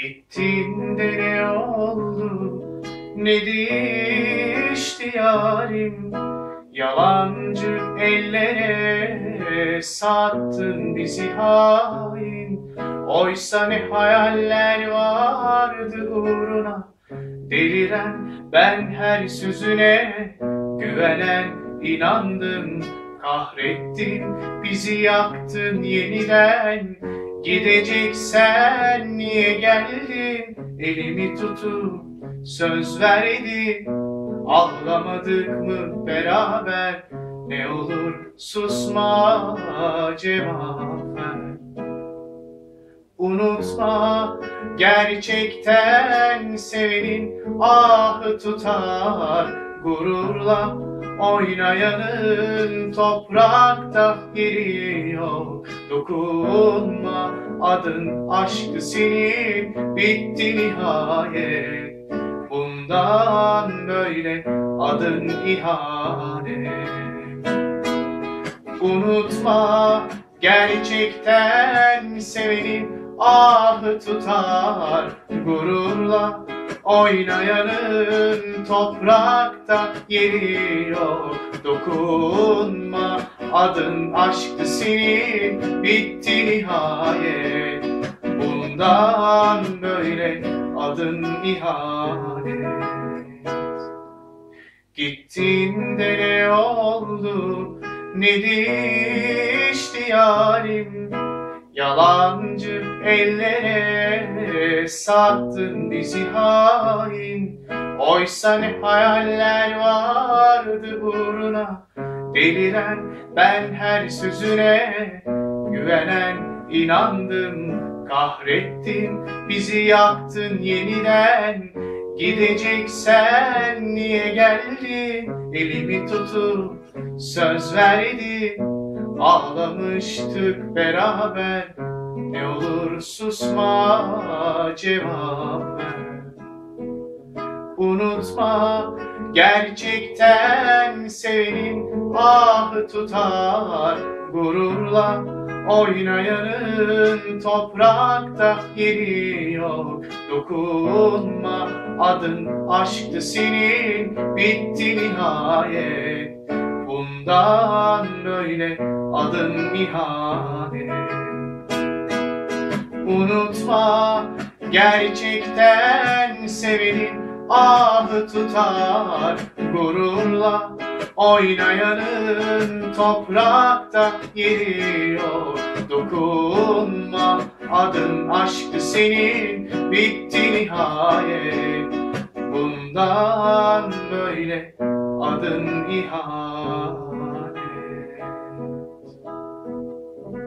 Gittin de ne oldu. Ne değişti yarim? Yalancı ellere sattın bizi hain. Oysa ne hayaller vardı uğruna. Deliren ben her sözüne güvenen inandım. Kahrettin bizi yaktın yeniden Gideceksen niye geldin? Elimi tutup söz verdin. Ağlamadık mı beraber? Ne olur susma cevap ver. Unutma gerçekten sevenin ahı tutar gururla Oynayanın toprakta yeri yok. Dokunma adın aşkı senin. Bitti nihayet. Bundan böyle adın ihanet. Unutma gerçekten sevenin ahı tutar. Gururla Oynayanın toprakta yeri yok. Dokunma adın aşktı senin bitti nihayet. Bundan böyle adın ihanet. Gittin de ne oldu ne değişti yarim Yalancı ellere sattın bizi hain. Oysa ne hayaller vardı uğruna. Deliren ben her sözüne güvenen inandım. Kahrettin bizi yaktın yeniden. Gideceksen niye geldin? Elimi tutup söz verdin Ağlamıştık beraber Ne olur susma cevap ver Unutma gerçekten senin ahı tutar. Gururla Oynayanın toprakta yeri yok. Dokunma adın aşktı senin bitti nihayet Bundan böyle adın ihanet. Unutma gerçekten sevenin ahı tutar. Gururla Oynayanın toprakta yeri yok. Dokunma adın aşkı senin bitti nihayet. Bundan böyle adın ihanet